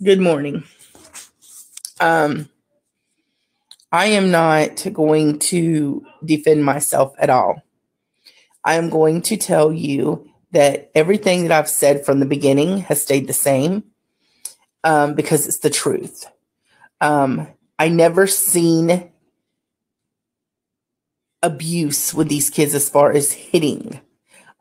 Good morning. Um, I am not going to defend myself at all. I am going to tell you that everything that I've said from the beginning has stayed the same um, because it's the truth. Um, I never seen abuse with these kids as far as hitting.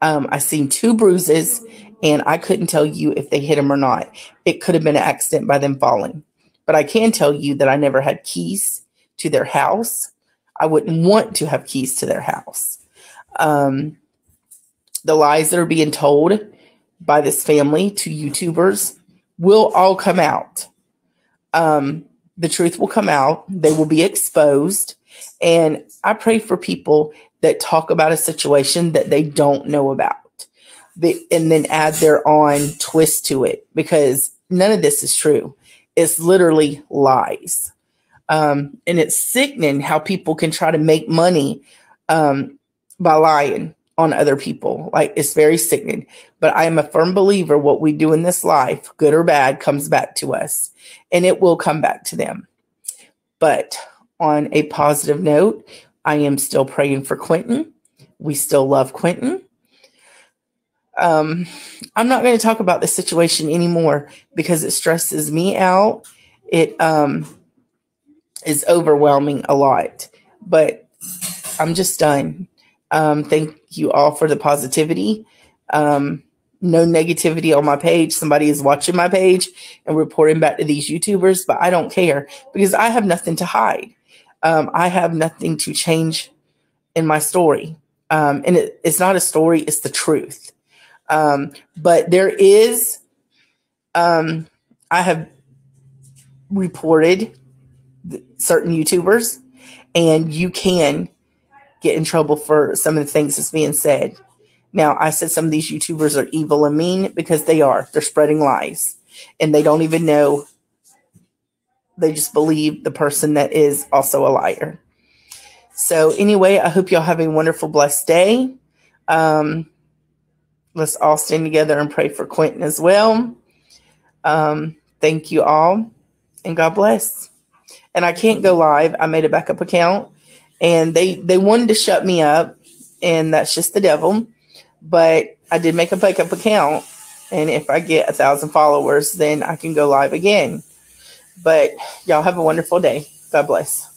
Um, I seen two bruises, and I couldn't tell you if they hit him or not. It could have been an accident by them falling, but I can tell you that I never had keys to their house. I wouldn't want to have keys to their house. Um, the lies that are being told by this family to YouTubers will all come out. Um, the truth will come out. They will be exposed. And I pray for people that talk about a situation that they don't know about they, and then add their own twist to it because none of this is true. It's literally lies. Um, and it's sickening how people can try to make money um, by lying on other people. Like it's very sickening. But I am a firm believer what we do in this life, good or bad, comes back to us and it will come back to them. But on a positive note, I am still praying for Quinton. We still love Quinton. Um, I'm not going to talk about the situation anymore because it stresses me out. It um, is overwhelming a lot, but I'm just done. Um, thank you all for the positivity. Um, no negativity on my page. Somebody is watching my page and reporting back to these YouTubers, but I don't care because I have nothing to hide. Um, I have nothing to change in my story. Um, and it, it's not a story, it's the truth. Um, but there is, um, I have reported certain YouTubers, and you can get in trouble for some of the things that's being said. Now, I said some of these YouTubers are evil and mean because they are. They're spreading lies and they don't even know. They just believe the person that is also a liar. So, anyway, I hope y'all have a wonderful, blessed day. Um, let's all stand together and pray for Quinton as well. Um, thank you all and God bless. And I can't go live. I made a backup account and they they wanted to shut me up and that's just the devil but i did make a backup account and if i get a thousand followers then i can go live again but y'all have a wonderful day god bless